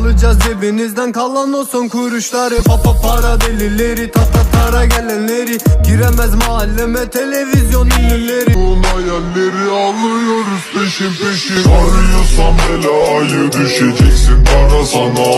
Alacağız cebinizden kalan o son kuruşları. Papa para delileri Tata tara gelenleri. Giremez mahalleme televizyon ünlüleri. Bunun hayalleri alıyoruz peşin peşin. Arıyorsan belayı düşeceksin para sana.